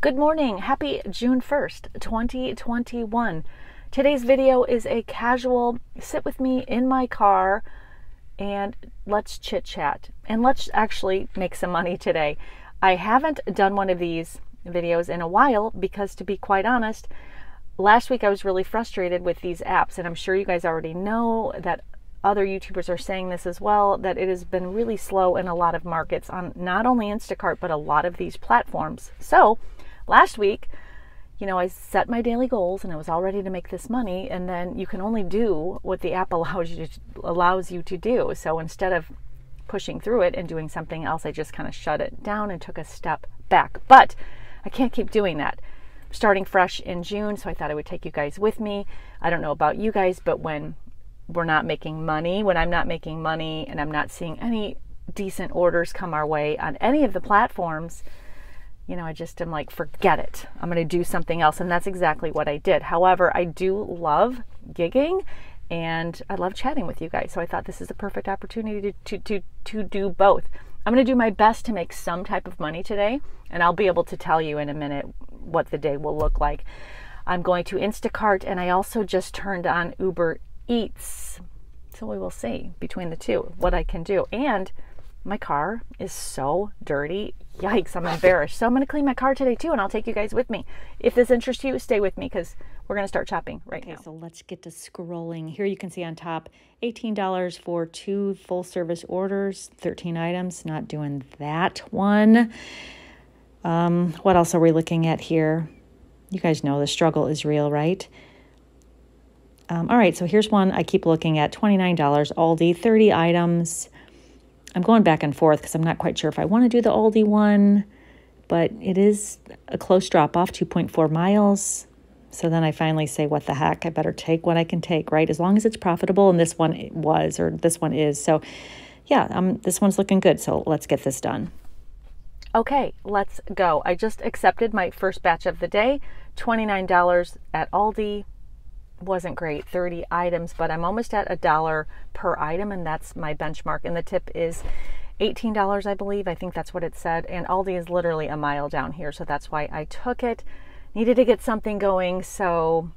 Good morning. Happy June 1st, 2021. Today's video is a casual sit with me in my car and let's chit chat and let's actually make some money today. I haven't done one of these videos in a while because, to be quite honest, last week I was really frustrated with these apps, and I'm sure you guys already know that other YouTubers are saying this as well that it has been really slow in a lot of markets on not only Instacart but a lot of these platforms. So, last week, you know, I set my daily goals and I was all ready to make this money and then you can only do what the app allows you to, allows you to do. So, instead of pushing through it and doing something else, I just kind of shut it down and took a step back. But I can't keep doing that. starting fresh in June, so I thought I would take you guys with me. I don't know about you guys, but when we're not making money, when I'm not making money and I'm not seeing any decent orders come our way on any of the platforms, you know, I just am like, forget it. I'm going to do something else. And that's exactly what I did. However, I do love gigging and I love chatting with you guys. So I thought this is the perfect opportunity to, to, to, to do both. I'm going to do my best to make some type of money today, and I'll be able to tell you in a minute what the day will look like. I'm going to Instacart, and I also just turned on Uber Eats. So we will see between the two what I can do. And my car is so dirty. Yikes, I'm embarrassed. So I'm going to clean my car today too, and I'll take you guys with me. If this interests you, stay with me because we're going to start shopping right okay, now. So let's get to scrolling. Here you can see on top $18 for two full service orders, 13 items. Not doing that one. Um, what else are we looking at here? You guys know the struggle is real, right? Um, all right, so here's one I keep looking at $29, Aldi, 30 items. I'm going back and forth because I'm not quite sure if I want to do the Aldi one, but it is a close drop off, 2.4 miles. So then I finally say, what the heck? I better take what I can take, right? As long as it's profitable. And this one was, or this one is. So yeah, um, this one's looking good. So let's get this done. Okay, let's go. I just accepted my first batch of the day, $29 at Aldi wasn't great 30 items but i'm almost at a dollar per item and that's my benchmark. And the tip is $18 i believe. I think that's what it said. And aldi is literally a mile down here so that's why i took it. Needed to get something going so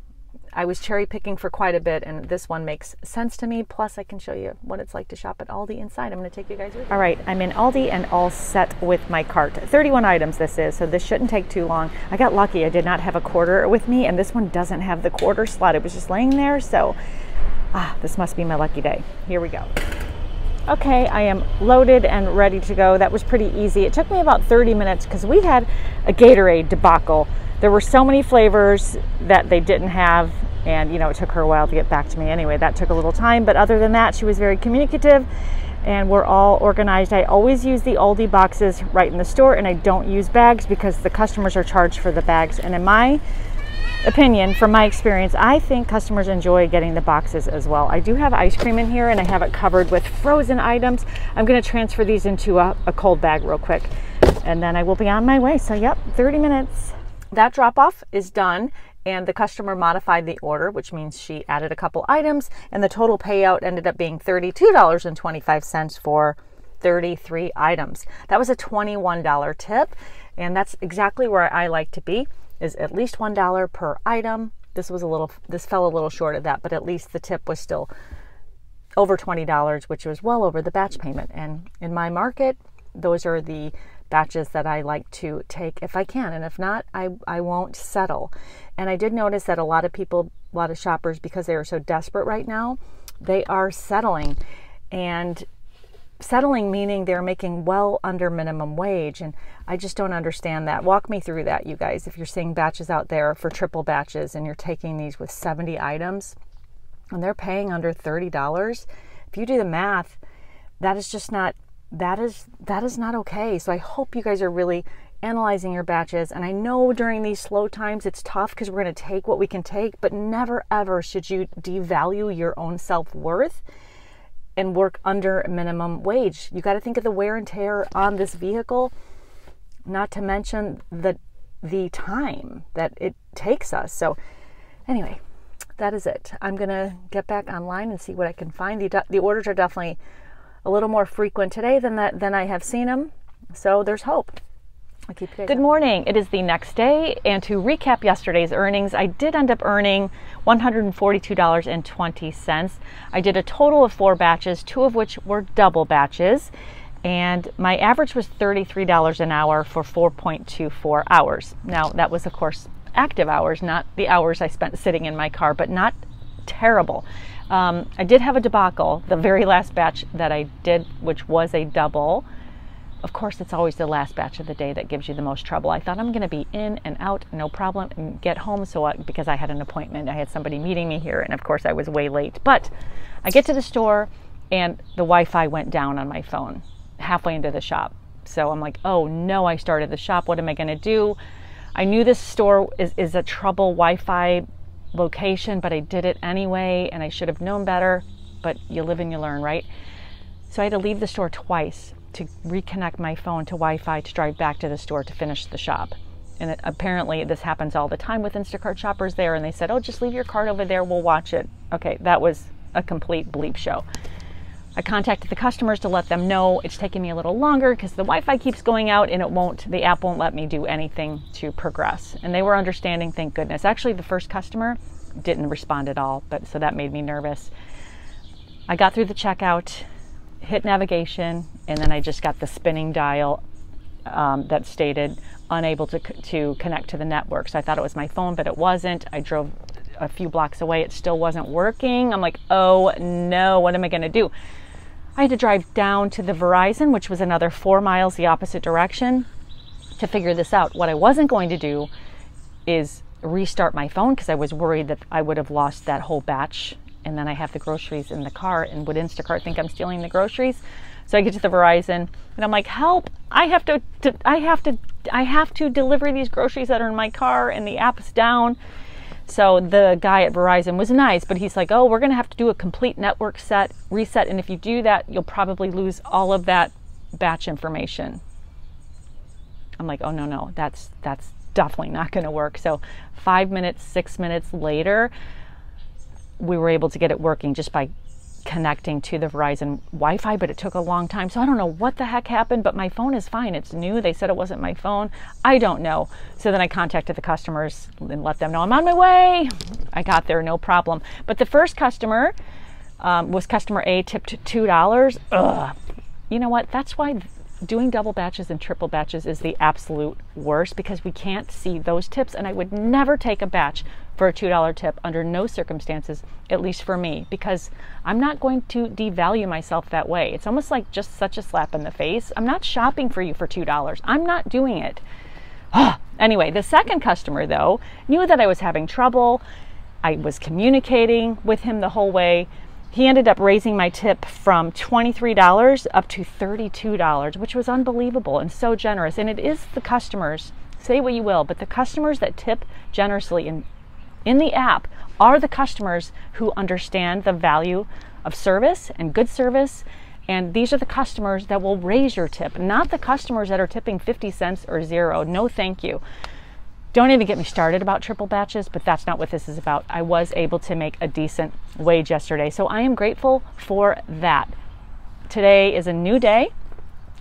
I was cherry picking for quite a bit, and this one makes sense to me. Plus, I can show you what it's like to shop at Aldi inside. I'm going to take you guys with me. All right, I'm in Aldi and all set with my cart. 31 items this is, so this shouldn't take too long. I got lucky. I did not have a quarter with me, and this one doesn't have the quarter slot. It was just laying there, so ah, this must be my lucky day. Here we go. Okay, I am loaded and ready to go. That was pretty easy. It took me about 30 minutes because we had a Gatorade debacle there were so many flavors that they didn't have and you know it took her a while to get back to me. Anyway that took a little time but other than that she was very communicative and we're all organized. I always use the aldi boxes right in the store and i don't use bags because the customers are charged for the bags. And in my opinion from my experience i think customers enjoy getting the boxes as well. I do have ice cream in here and i have it covered with frozen items. I'm going to transfer these into a, a cold bag real quick and then i will be on my way. So yep 30 minutes that drop off is done and the customer modified the order, which means she added a couple items, and the total payout ended up being $32.25 for 33 items. That was a $21 tip, and that's exactly where I like to be is at least $1 per item. This was a little this fell a little short of that, but at least the tip was still over $20, which was well over the batch payment. And in my market, those are the batches that I like to take if I can. And if not, I, I won't settle. And I did notice that a lot of people, a lot of shoppers, because they are so desperate right now, they are settling. And settling meaning they're making well under minimum wage. And I just don't understand that. Walk me through that, you guys. If you're seeing batches out there for triple batches and you're taking these with 70 items and they're paying under $30, if you do the math, that is just not that is that is not okay. So I hope you guys are really analyzing your batches. And I know during these slow times it's tough because we're going to take what we can take, but never ever should you devalue your own self-worth and work under minimum wage. You got to think of the wear and tear on this vehicle, not to mention the the time that it takes us. So anyway, that is it. I'm going to get back online and see what I can find. The the orders are definitely a little more frequent today than that than I have seen them. So there's hope. Good morning. It is the next day, and to recap yesterday's earnings, I did end up earning $142.20. I did a total of four batches, two of which were double batches, and my average was $33 an hour for 4.24 hours. Now, that was, of course, active hours, not the hours I spent sitting in my car, but not terrible. Um, I did have a debacle, the very last batch that I did, which was a double of course, it's always the last batch of the day that gives you the most trouble. I thought I'm going to be in and out, no problem, and get home. So, I, because I had an appointment, I had somebody meeting me here, and of course, I was way late. But I get to the store, and the Wi Fi went down on my phone halfway into the shop. So, I'm like, oh no, I started the shop. What am I going to do? I knew this store is, is a trouble Wi Fi location, but I did it anyway, and I should have known better. But you live and you learn, right? So, I had to leave the store twice to reconnect my phone to Wi Fi to drive back to the store to finish the shop. And it, apparently, this happens all the time with Instacart shoppers there. And they said, Oh, just leave your cart over there, we'll watch it. Okay, that was a complete bleep show. I contacted the customers to let them know it's taking me a little longer because the Wi Fi keeps going out and it won't, the app won't let me do anything to progress. And they were understanding, thank goodness. Actually, the first customer didn't respond at all, but so that made me nervous. I got through the checkout hit navigation, and then I just got the spinning dial um, that stated unable to, to connect to the network. So I thought it was my phone, but it wasn't. I drove a few blocks away, it still wasn't working. I'm like, oh no, what am I going to do? I had to drive down to the Verizon, which was another four miles the opposite direction, to figure this out. What I wasn't going to do is restart my phone because I was worried that I would have lost that whole batch and then I have the groceries in the car, and would Instacart think I'm stealing the groceries? So I get to the Verizon, and I'm like, "Help! I have to, to I have to, I have to deliver these groceries that are in my car, and the app's down." So the guy at Verizon was nice, but he's like, "Oh, we're going to have to do a complete network set reset, and if you do that, you'll probably lose all of that batch information." I'm like, "Oh no, no, that's that's definitely not going to work." So five minutes, six minutes later we were able to get it working just by connecting to the Verizon Wi Fi, but it took a long time. So I don't know what the heck happened, but my phone is fine. It's new. They said it wasn't my phone. I don't know. So then I contacted the customers and let them know I'm on my way. I got there, no problem. But the first customer um, was customer A, tipped $2. Ugh. You know what? That's why doing double batches and triple batches is the absolute worst because we can't see those tips. And I would never take a batch for a $2 tip under no circumstances, at least for me, because I'm not going to devalue myself that way. It's almost like just such a slap in the face. I'm not shopping for you for $2. I'm not doing it. anyway, the second customer, though, knew that I was having trouble. I was communicating with him the whole way he ended up raising my tip from $23 up to $32, which was unbelievable and so generous. And it is the customers, say what you will, but the customers that tip generously in, in the app are the customers who understand the value of service and good service. And these are the customers that will raise your tip, not the customers that are tipping 50 cents or zero. No, thank you. Don't even get me started about triple batches, but that's not what this is about. I was able to make a decent wage yesterday, so I am grateful for that. Today is a new day.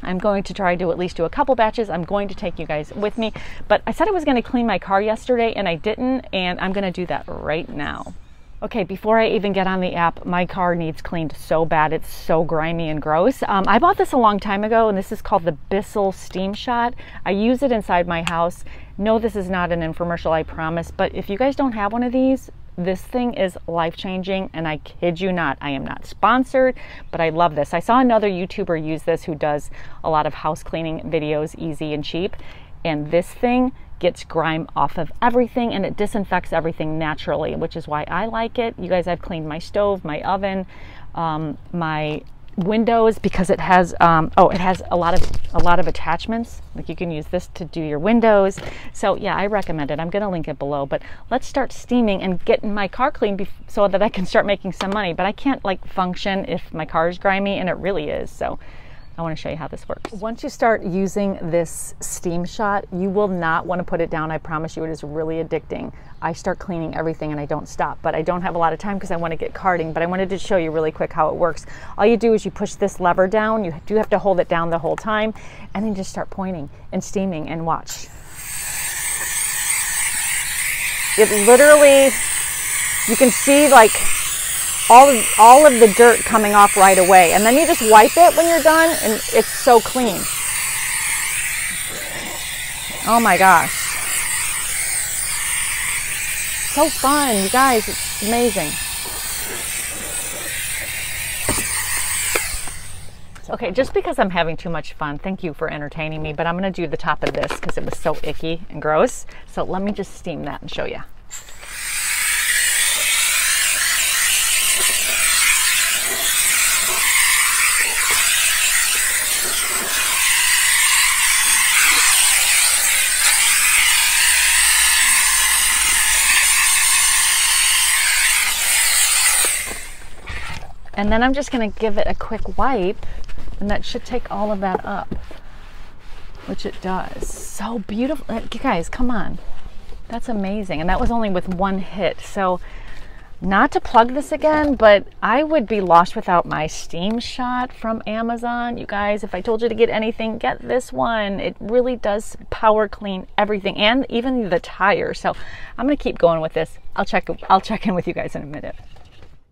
I'm going to try to at least do a couple batches. I'm going to take you guys with me, but I said I was going to clean my car yesterday and I didn't, and I'm going to do that right now. Okay, before I even get on the app, my car needs cleaned so bad. It's so grimy and gross. Um, I bought this a long time ago, and this is called the Bissell Steam Shot. I use it inside my house. No, this is not an infomercial, I promise. But if you guys don't have one of these, this thing is life changing, and I kid you not, I am not sponsored, but I love this. I saw another YouTuber use this who does a lot of house cleaning videos, easy and cheap, and this thing gets grime off of everything and it disinfects everything naturally, which is why I like it. You guys, I've cleaned my stove, my oven, um, my windows because it has um, oh it has a lot of a lot of attachments. Like you can use this to do your windows. So yeah i recommend it. I'm to link it below but let's start steaming and getting my car clean so that i can start making some money. But i can't like function if my car is grimy and it really is. So I want to show you how this works. Once you start using this steam shot, you will not want to put it down. I promise you it is really addicting. I start cleaning everything and I don't stop, but I don't have a lot of time because I want to get carding, but I wanted to show you really quick how it works. All you do is you push this lever down. You do have to hold it down the whole time and then just start pointing and steaming and watch. It literally, you can see like all of, all of the dirt coming off right away. And then you just wipe it when you're done and it's so clean. Oh my gosh. So fun, you guys, it's amazing. Okay, just because I'm having too much fun, thank you for entertaining me, but I'm gonna do the top of this because it was so icky and gross. So let me just steam that and show you. And then I'm just to give it a quick wipe, and that should take all of that up, which it does. So beautiful. Uh, you guys, come on. That's amazing. And that was only with one hit. So, not to plug this again, but I would be lost without my Steam Shot from Amazon. You guys, if I told you to get anything, get this one. It really does power clean everything and even the tire. So I'm going to keep going with this. I'll check I'll check in with you guys in a minute.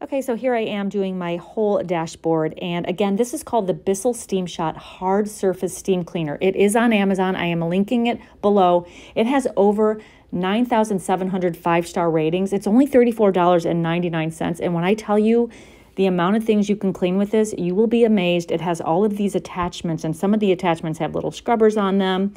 Okay, so here I am doing my whole dashboard. And again, this is called the Bissell Steam Shot Hard Surface Steam Cleaner. It is on Amazon. I am linking it below. It has over 9,700 five-star ratings. It's only $34.99. And when I tell you the amount of things you can clean with this, you will be amazed. It has all of these attachments, and some of the attachments have little scrubbers on them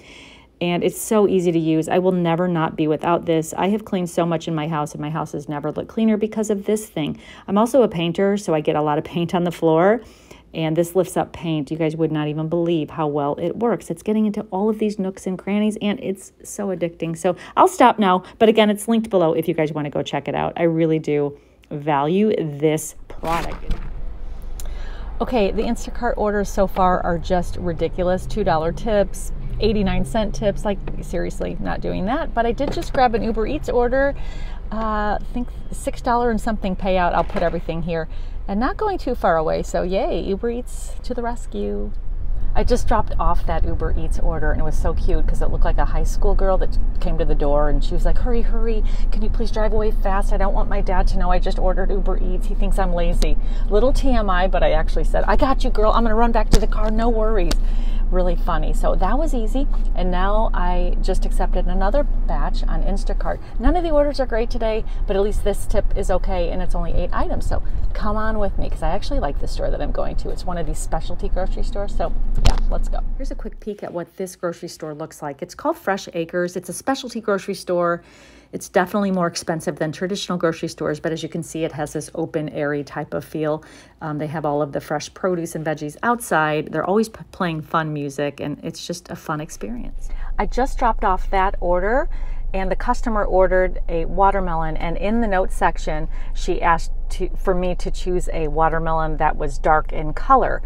and it's so easy to use. I will never not be without this. I have cleaned so much in my house, and my house has never looked cleaner because of this thing. I'm also a painter, so I get a lot of paint on the floor, and this lifts up paint. You guys would not even believe how well it works. It's getting into all of these nooks and crannies, and it's so addicting. So I'll stop now, but again, it's linked below if you guys want to go check it out. I really do value this product. Okay, the Instacart orders so far are just ridiculous. $2 tips, 89 cent tips. Like, seriously, not doing that. But I did just grab an Uber Eats order. Uh, I think $6 and something payout. I'll put everything here. And not going too far away. So, yay, Uber Eats to the rescue. I just dropped off that Uber Eats order and it was so cute because it looked like a high school girl that came to the door and she was like, Hurry, hurry, can you please drive away fast? I don't want my dad to know I just ordered Uber Eats. He thinks I'm lazy. Little TMI, but I actually said, I got you, girl. I'm going to run back to the car. No worries really funny. So that was easy. And now I just accepted another batch on Instacart. None of the orders are great today, but at least this tip is okay and it's only eight items. So come on with me because I actually like the store that I'm going to. It's one of these specialty grocery stores. So yeah, let's go. Here's a quick peek at what this grocery store looks like. It's called Fresh Acres. It's a specialty grocery store. It's definitely more expensive than traditional grocery stores, but as you can see, it has this open, airy type of feel. Um, they have all of the fresh produce and veggies outside. They're always playing fun music, and it's just a fun experience. I just dropped off that order and the customer ordered a watermelon and in the notes section she asked to, for me to choose a watermelon that was dark in color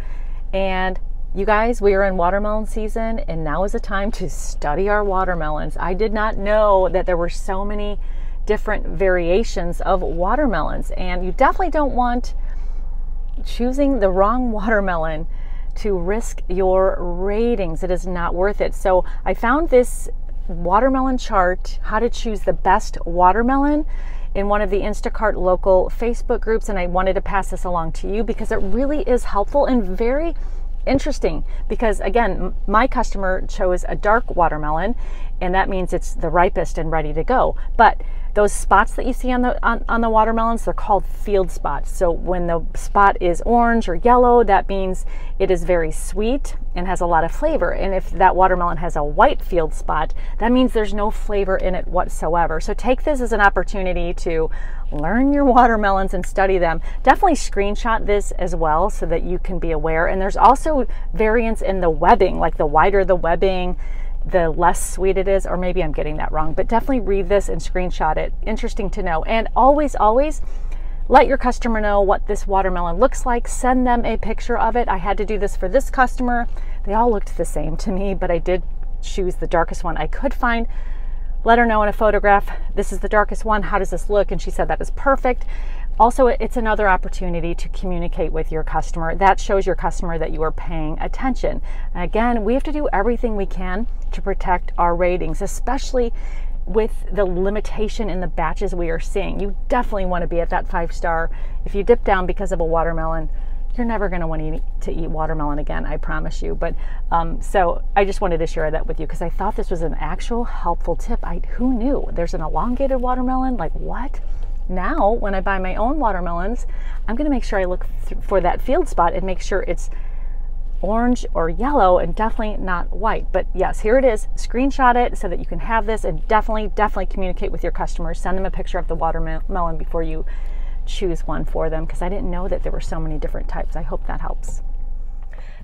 and you guys, we are in watermelon season, and now is the time to study our watermelons. I did not know that there were so many different variations of watermelons, and you definitely don't want choosing the wrong watermelon to risk your ratings. It is not worth it. So, I found this watermelon chart how to choose the best watermelon in one of the Instacart local Facebook groups, and I wanted to pass this along to you because it really is helpful and very interesting because again my customer chose a dark watermelon and that means it's the ripest and ready to go. But those spots that you see on the on, on the watermelons they're called field spots. So when the spot is orange or yellow that means it is very sweet and has a lot of flavor. And if that watermelon has a white field spot that means there's no flavor in it whatsoever. So take this as an opportunity to learn your watermelons and study them. Definitely screenshot this as well so that you can be aware. And there's also variants in the webbing like the wider the webbing the less sweet it is, or maybe I'm getting that wrong, but definitely read this and screenshot it. Interesting to know. And always, always let your customer know what this watermelon looks like. Send them a picture of it. I had to do this for this customer. They all looked the same to me, but I did choose the darkest one I could find. Let her know in a photograph, this is the darkest one. How does this look? And she said that is perfect. Also, it's another opportunity to communicate with your customer. That shows your customer that you are paying attention. And again, we have to do everything we can to protect our ratings, especially with the limitation in the batches we are seeing. You definitely want to be at that five star. If you dip down because of a watermelon, you're never going to want to eat, to eat watermelon again, I promise you. But um, so I just wanted to share that with you because I thought this was an actual helpful tip. I who knew there's an elongated watermelon? Like what? Now, when I buy my own watermelons, I'm going to make sure I look for that field spot and make sure it's orange or yellow and definitely not white. But yes, here it is. Screenshot it so that you can have this and definitely, definitely communicate with your customers. Send them a picture of the watermelon before you choose one for them because I didn't know that there were so many different types. I hope that helps.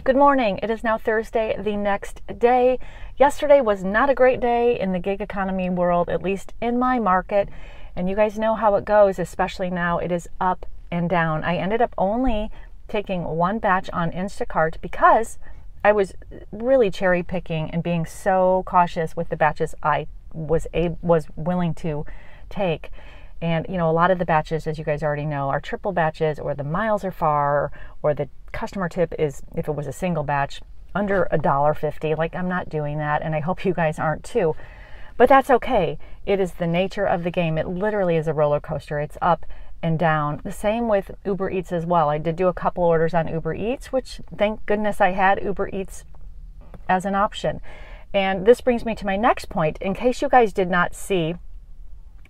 Good morning. It is now Thursday, the next day. Yesterday was not a great day in the gig economy world, at least in my market. And you guys know how it goes, especially now it is up and down. I ended up only taking one batch on Instacart because I was really cherry picking and being so cautious with the batches I was a was willing to take. And you know, a lot of the batches, as you guys already know, are triple batches, or the miles are far, or the customer tip is if it was a single batch under a dollar fifty. Like I'm not doing that, and I hope you guys aren't too. But that's okay. It is the nature of the game. It literally is a roller coaster. It's up and down. The same with Uber Eats as well. I did do a couple orders on Uber Eats, which thank goodness I had Uber Eats as an option. And this brings me to my next point. In case you guys did not see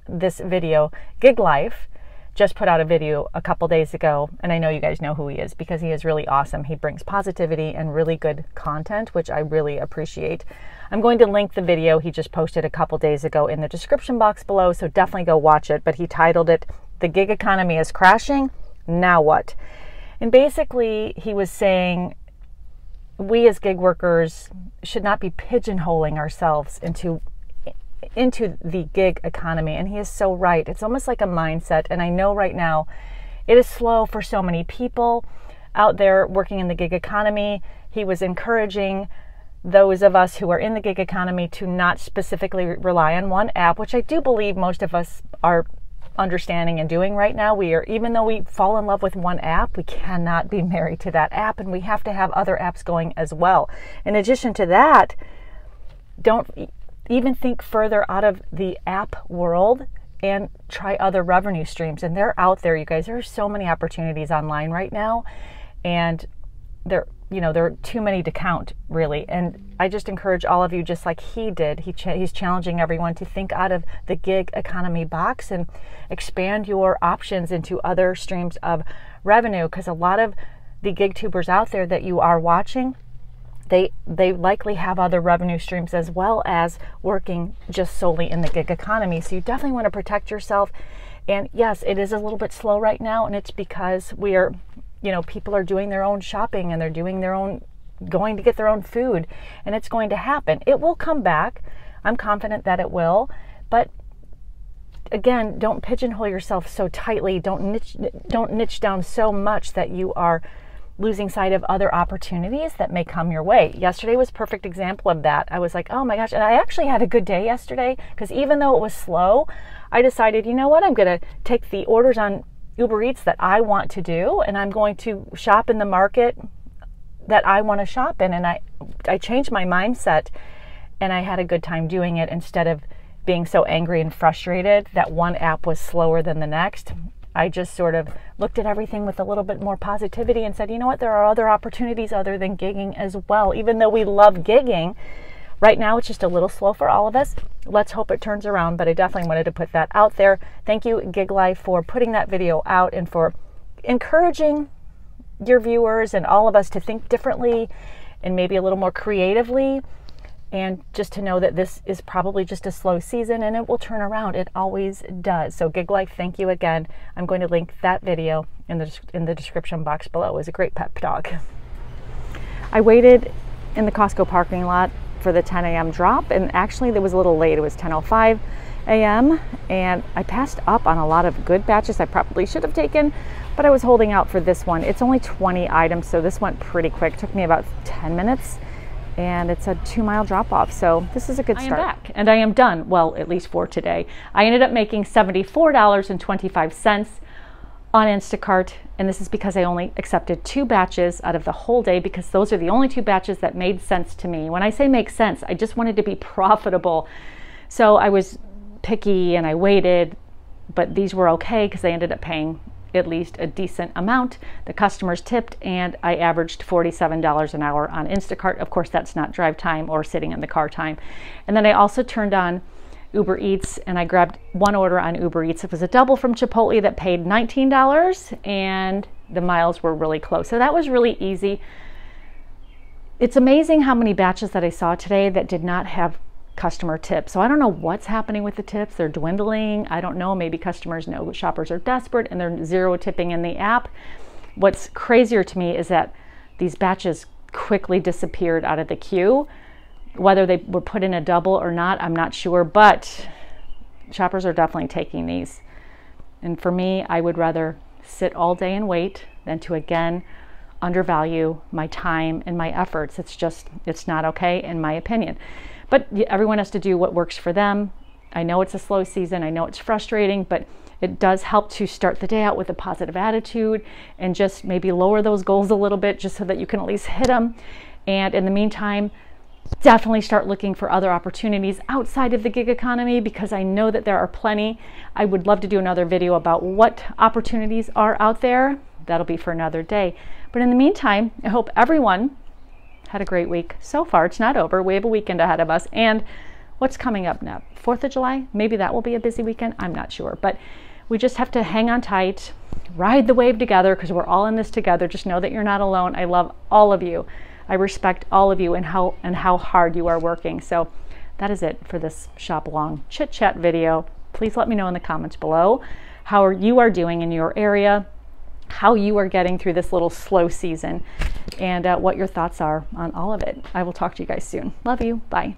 this video, Gig Life just put out a video a couple days ago, and I know you guys know who he is because he is really awesome. He brings positivity and really good content, which I really appreciate. I'm going to link the video he just posted a couple days ago in the description box below, so definitely go watch it. But he titled it the gig economy is crashing. Now what? And basically, he was saying we as gig workers should not be pigeonholing ourselves into into the gig economy and he is so right it's almost like a mindset and i know right now it is slow for so many people out there working in the gig economy he was encouraging those of us who are in the gig economy to not specifically rely on one app which i do believe most of us are understanding and doing right now. We are, even though we fall in love with one app, we cannot be married to that app and we have to have other apps going as well. In addition to that, don't even think further out of the app world and try other revenue streams. And they're out there, you guys. There are so many opportunities online right now. And they're you know there are too many to count really and i just encourage all of you just like he did he he's challenging everyone to think out of the gig economy box and expand your options into other streams of revenue because a lot of the gig tubers out there that you are watching they they likely have other revenue streams as well as working just solely in the gig economy so you definitely want to protect yourself and yes it is a little bit slow right now and it's because we are you know, people are doing their own shopping and they're doing their own, going to get their own food, and it's going to happen. It will come back. I'm confident that it will, but again, don't pigeonhole yourself so tightly. Don't niche, don't niche down so much that you are losing sight of other opportunities that may come your way. Yesterday was perfect example of that. I was like, "Oh my gosh." And I actually had a good day yesterday because even though it was slow, I decided, "You know what? I'm going to take the orders on Uber Eats that I want to do, and I'm going to shop in the market that I want to shop in. And I, I changed my mindset, and I had a good time doing it instead of being so angry and frustrated that one app was slower than the next. I just sort of looked at everything with a little bit more positivity and said, you know what, there are other opportunities other than gigging as well. Even though we love gigging, Right now, it's just a little slow for all of us. Let's hope it turns around, but I definitely wanted to put that out there. Thank you, Gig Life, for putting that video out and for encouraging your viewers and all of us to think differently and maybe a little more creatively. And just to know that this is probably just a slow season and it will turn around. It always does. So, Gig Life, thank you again. I'm going to link that video in the, in the description box below. It was a great pep talk. I waited in the Costco parking lot for the 10 a.m. drop. And actually, it was a little late. It was 10:05, a.m. and I passed up on a lot of good batches I probably should have taken, but I was holding out for this one. It's only 20 items, so this went pretty quick. It took me about 10 minutes and it's a two mile drop off. So this is a good start. I am back and I am done. Well, at least for today. I ended up making $74.25 on Instacart, and this is because I only accepted two batches out of the whole day because those are the only two batches that made sense to me. When I say make sense, I just wanted to be profitable. So I was picky and I waited, but these were okay because I ended up paying at least a decent amount. The customers tipped, and I averaged $47 an hour on Instacart. Of course, that's not drive time or sitting in the car time. And then I also turned on Uber Eats and I grabbed one order on Uber Eats. It was a double from Chipotle that paid $19 and the miles were really close. So that was really easy. It's amazing how many batches that I saw today that did not have customer tips. So I don't know what's happening with the tips. They're dwindling. I don't know. Maybe customers know shoppers are desperate and they're zero tipping in the app. What's crazier to me is that these batches quickly disappeared out of the queue. Whether they were put in a double or not, I'm not sure, but shoppers are definitely taking these. And for me, I would rather sit all day and wait than to again undervalue my time and my efforts. It's just, it's not okay in my opinion. But everyone has to do what works for them. I know it's a slow season, I know it's frustrating, but it does help to start the day out with a positive attitude and just maybe lower those goals a little bit just so that you can at least hit them. And in the meantime, definitely start looking for other opportunities outside of the gig economy because I know that there are plenty. I would love to do another video about what opportunities are out there. That'll be for another day. But in the meantime, I hope everyone had a great week. So far, it's not over. We have a weekend ahead of us. And what's coming up now? 4th of July? Maybe that will be a busy weekend. I'm not sure. But we just have to hang on tight, ride the wave together because we're all in this together. Just know that you're not alone. I love all of you. I respect all of you and how and how hard you are working. So that is it for this shop along chit chat video. Please let me know in the comments below how you are doing in your area how you are getting through this little slow season and uh, what your thoughts are on all of it. I will talk to you guys soon. Love you. Bye.